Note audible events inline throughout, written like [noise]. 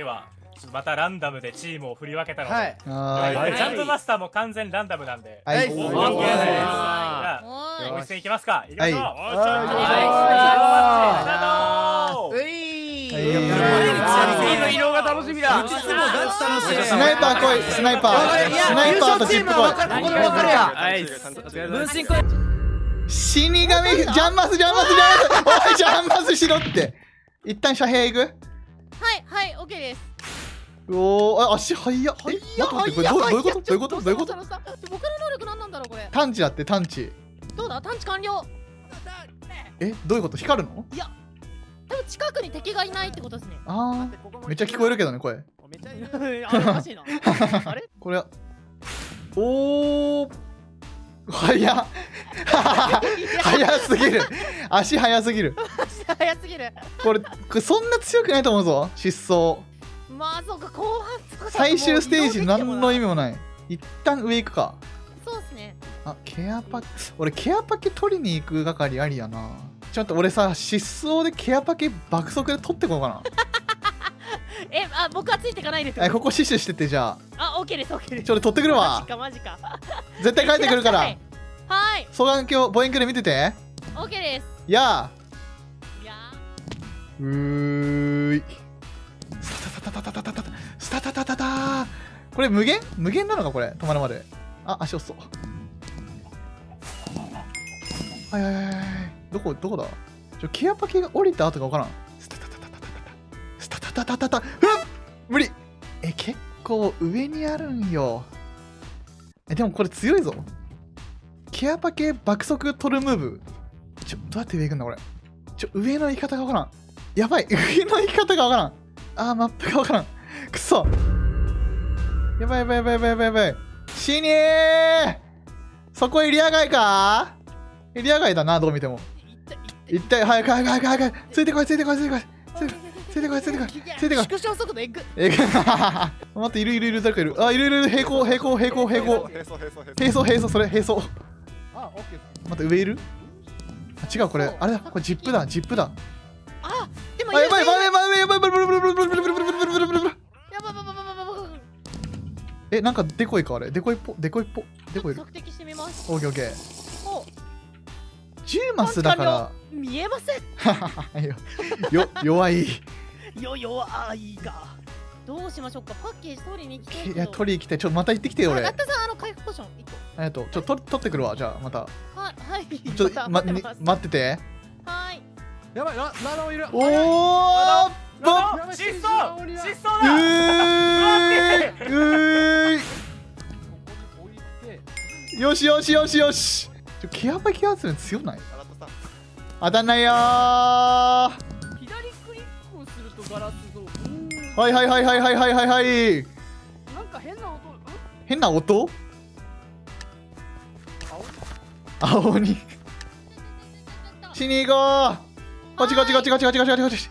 ではまたランダムでチームを振り分けたので、はい。ジャンプマスターも完全ランダムなんで、はい。はい。オッケーですおーじゃあおーいきますか。行きましょう、はい。毎日色が楽しみだい。つもガチ楽しい。スナイパー来いスナイパー。スナイパーとチップ来ここで分かるやはい。分身来いい死神ジャンマスジャンマスジャンマス。おいジャンマスしろって。一旦遮蔽行く？はいはいオッケーです。おお足速っ。え待って待ってこれどういうことどういうことどういうこと僕の能力何なんだろうこれ。探知だって探知。どうだ？探知完了。えどういうこと？光るの？多分近くに敵がいないってことですね。あーめっちゃ聞こえるけどね声。めっちゃいいあれおかしいな。[laughs] あれ？これはおー速っ。速 [laughs] すぎる。足速すぎる [laughs] 早すぎる。これこれそんな強くないと思うぞ。失踪。まあそうか後半最終ステージ何の意味味もない。一旦上行くか。そうですね。あケアパケ俺ケアパケ取りに行く係ありやな。ちょっと俺さ失踪でケアパケ爆速で取ってこようかな。[laughs] えあ僕はついていかないですえここ死守しててじゃあ。オッケーですオッケーです。あちょっと取ってくるマわジかマジか。絶対帰ってくるから。[laughs] はい。はい。双眼鏡望遠鏡で見てて。オッケーです。やあ。いやうーい。スタタタタタタタタスタ。タタタタこれ無限？無限なのかこれ？止まるまで。あ足遅そうはいはいはいはいどこどこだ？ちょケアパケが降りた後が分からん。スタタタタタタタスタタタタタタふっ無理え結構上にあるんよえでもこれ強いぞケアパケ爆速取るムーブちょどうやって上行くんだこれちょ上の行き方が分からんやばい。上の行き方が分からん。あーマップが分からん。くそ。やばいやばいやばいやばいやばいやばい。死にー。そこエリア外か？エリア外だなどう見ても。行って早く早く早く早く。ついてこいついてこいついてこい。ついてこいついてこいついてこい [laughs] ついてこい。縮小速度エグ。えぐ [laughs] 待っているいるいる誰かいる。あいるいるいる。平行平行平行平行。並走並走並走並走並走それ並走あオッケー待って上いる？あ違うこれ。あれだこれジップだジップだあでもあやばいやばいやばいやばいやばいやばいブルブルブルブルブルブルブルブルブルブルブルブルやばいやばいやばいやばいやばいえなんかデコイかあれデコイっぽデコイっぽデコイいる索敵してみますオーケーオーケーお10マスだから見えませんよよ弱いよ弱いかどうしましょうかパッケージ取りに行きたいけどいや取りに来てちょっとまた行ってきてよ俺ああガッタさんあの回復ポーション一個りがとうちょっと取取ってくるわじゃあまたはいはいちょっとまにまた待ってます待っててはいやばいララノいるおおボッあ失踪失踪うだーいうーいここに置いてよしよしよしよし。ちょケアパケ圧力強ない？あなたさ当たんないよー。左クリックをするとガラスのうーんはいはいはいはいはいはいはい。はいなんか変な音。ん？変な音？青？青に。[laughs] しに行こうこっちこっちこっちこっちこっち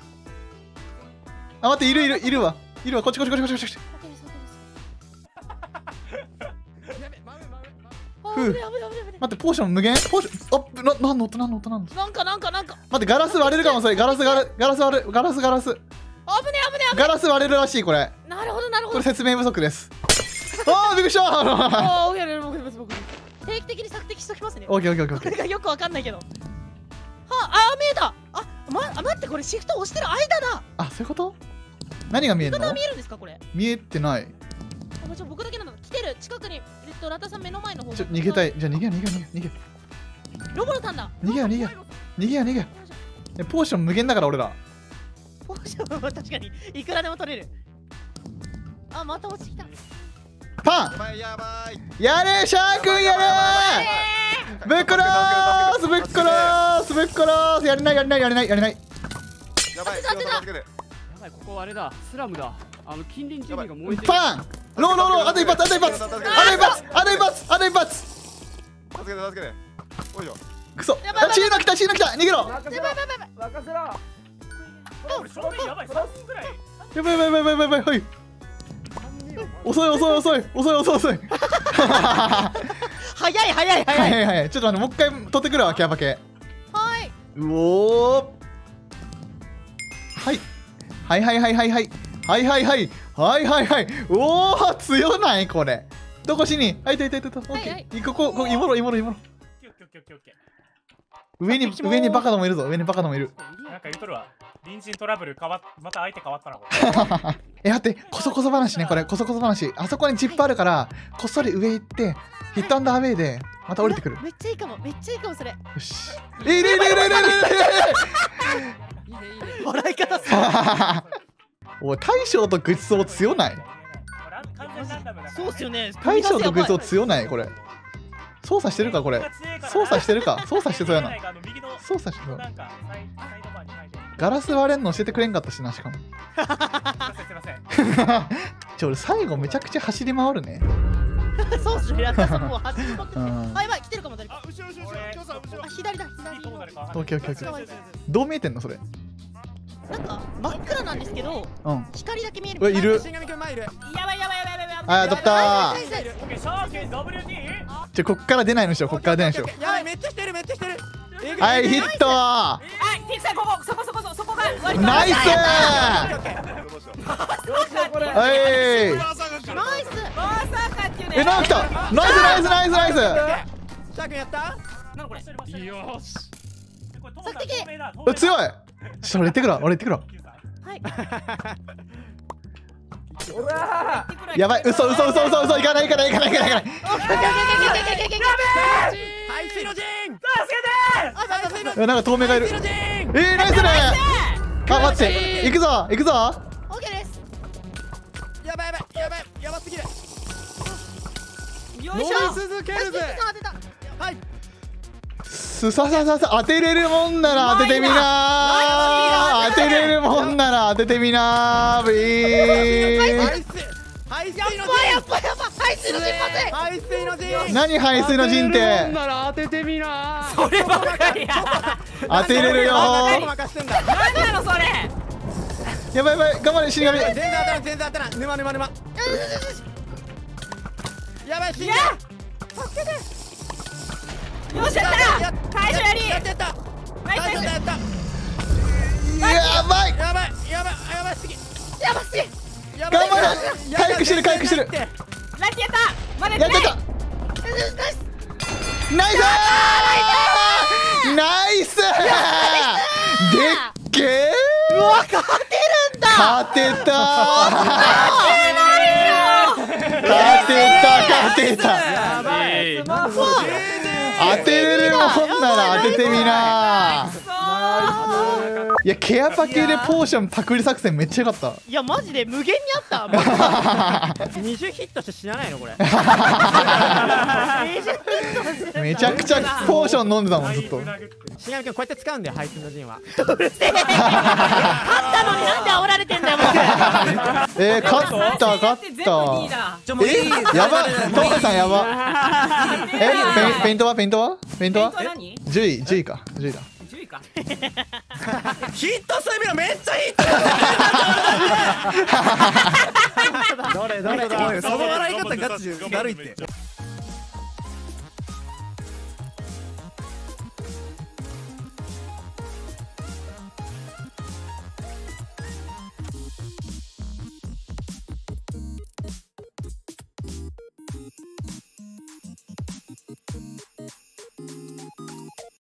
あ、待って、いるいるいるわ。いるわ、こっちこっちこっちこっちこっち。ふう。待ってポーション無限？ポーションあななんの音なんの音なの音？なんかなんかなんか。待ってガラス割れるかもそれ。ガラスガラガラス割るガラスガラス。危ね危ね危ねガラス割れるらしいこれ。なるほどなるほど。これ説明不足です。あーびっくりした。あーオッケー僕僕僕。定期的に索敵しときますね。オッケーオッケーオッケー。よくわかんないけど。はああ見えた。あ、ま、あ待って、これシフト押してる間だ。あそういうこと？何が見えるの？見えるんですか、これ？見えてないあ、もちろん僕だけなんだ。来てる、近くに、えっと、ラタさん目の前の方。ちょ逃げたい。じゃあ逃げよう逃げよう逃げよロボロさんだ。う逃げよう逃げよう逃げよう逃げよポーション無限だから俺らポーションは確かに、いくらでも取れる。あ、また落ちてきた。パお前やばいンやれシャーくんやれぶっ殺すぶっ殺すぶっ殺すやれないやれないやれないやれないやばい助けてやばいここあれだスラムだあの近隣住民が燃えてるパンローローローあと一発あと一発あと一発あと一発あと一発助けて助けておいしょクソやばいやばいあチーノ来たチーノ来た逃げろ任せろ任せろ俺正面やばい3分ぐらいやばいやばいやばいやばいやばいはい遅い遅い遅い遅い遅い遅い早い早い。は早い。いはい。ちょっとあのもう一回取ってくるわキャバケ。はい。うおー。はい。はいはいはいはいはい。はいはいはい。はいはいはい。はいおお強ないこれ。どこしに？はいいたいたいたいた。オッケはいーここここ芋ろ芋ろ芋ろ。オッケーオッケーオッケーオッケ上に上にバカどもいるぞ。上にバカどもいる。ーなんか言うとるわ隣人トラブル変わっまた相手変わったなこれ。[laughs] え待ってこそこそ話ねこれ。こそこそ話。あそこにチップあるからこっそり上行ってヒットアンダーアウェイでまた降りてくる。めっちゃいいかもめっちゃいいかもそれ。よし。いるいるいるいるいるいるいいねいいね笑い方さ [laughs] おい大将と愚痴そう強ない？そうっすよね。大将と愚痴そうう強ないこれ。操作してるかこれ。操作してるか。操作してそうやな。[laughs] 操作してそうガラス割れんの教えてくれんかったしなしかも。すいませんすいませんちょ俺最後めちゃくちゃ走り回るね。[laughs] そうっすね。やったそこ走りまくって。うん。あやばい来てるかも誰か。あ後ろ後ろ後ろ。後ろ。あ左だ左。どうなるかオッケーオッケーオッケー。後ろどう見えてんのそれ？なんか真っ暗なんですけどうん。光だけ見える。うわいる。新上くん前いる。やばいやばいやばいやばいやばい。あやったー。オッケーシャーケン WD ちょこっから出ないのしよう。こっから出ないのしよやばいめっちゃしてるめっちゃしてる。うはいヒット。あティクさんここそこそこそそこが割とナイス。はいナイスまさかっていうね。えなんか来た。ナイスナイスナイスナイス。シャーやった？なんこれ？よし。強い。ちょっと俺行ってくるわ。俺行ってくるわ。はい。[laughs] やばい。嘘嘘嘘嘘嘘。行かない行かない行かない行かない行かない。排水の陣え！なんか透明がいる。えー、ナイスね。あ待って。行くぞ。行くぞ。オッケーです。やばいやばい。やばい。やばすぎる。よいしょ。続けはいティクさん当てた。はい。すささささ当てれるもんなら当ててみな。ー当てれるもんなら当ててみな。ービー排水の排水の陣まずい排水の陣何排水の陣っ当てれるもんてなら当ててみな。そればっかりや。当てれるよ。何なんなのそれ？やばいやばい頑張れ死神。全然当たらん全然当たらん沼沼沼。やばい死んだよっしゃやった。解除やり。やったやった。やったやった。やばい。やばいやばいやばいすぎやばすぎやばい頑張れ回復してる回復してるラッキーやった!まだやった!やった!ナイス!ーナイス!ーでっけー!うわ勝てるんだ!勝てた!ー勝てた!勝てた!やばい!当てれるもんなら当ててみなーいやケアパ系でポーションパクリ作戦めっちゃよかっいやマジで無限にあった。マジ20ヒットして死なないのこれ。[laughs] めちゃくちゃポーション飲んでたもんずっと。死神君こうやって使うんだよ排水の陣は。勝ったのになんで煽られてんだよもう。えー、勝った勝った。2位だえ？やばトモさんやば。[laughs] え？ペイペイントはペイントは？ペイントは？ペイントは何？10位10位か。10位だ。10位か [laughs] ヒットするのめっちゃヒットどれどれどれその笑い方ガチでだるいって